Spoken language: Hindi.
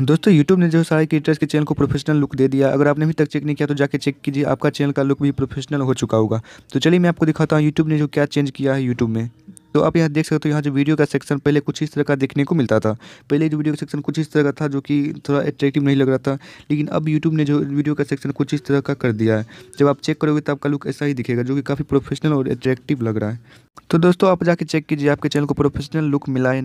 दोस्तों यूट्यूब ने जो सारे क्रिएटर्स के चैनल को प्रोफेशनल लुक दे दिया, अगर आपने अभी तक चेक नहीं किया तो जाके चेक कीजिए, आपका चैनल का लुक भी प्रोफेशनल हो चुका होगा। तो चलिए मैं आपको दिखाता हूँ यूट्यूब ने जो क्या चेंज किया है यूट्यूब में। तो आप यहाँ देख सकते हो, यहाँ जो वीडियो का सेक्शन पहले कुछ इस तरह का देखने को मिलता था। पहले जो वीडियो का सेक्शन कुछ इस तरह का था, जो कि थोड़ा एट्रैक्टिव नहीं लग रहा था, लेकिन अब यूट्यूब ने जो वीडियो का सेक्शन कुछ इस तरह का कर दिया है। जब आप चेक करोगे तो आपका लुक ऐसा ही दिखेगा, जो कि काफ़ी प्रोफेशनल और एट्रैक्टिव लग रहा है। तो दोस्तों, आप जाके चेक कीजिए, आपके चैनल को प्रोफेशनल लुक मिला है